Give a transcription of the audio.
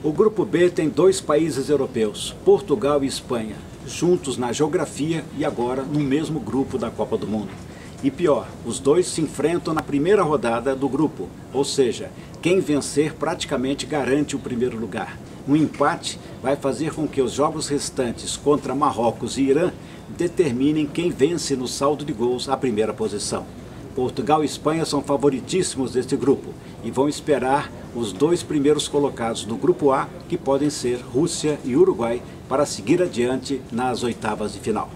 O grupo B tem dois países europeus, Portugal e Espanha, juntos na geografia e agora no mesmo grupo da Copa do Mundo. E pior, os dois se enfrentam na primeira rodada do grupo, ou seja, quem vencer praticamente garante o primeiro lugar. Um empate vai fazer com que os jogos restantes contra Marrocos e Irã determinem quem vence no saldo de gols a primeira posição. Portugal e Espanha são favoritíssimos deste grupo e vão esperar os dois primeiros colocados do grupo A, que podem ser Rússia e Uruguai, para seguir adiante nas oitavas de final.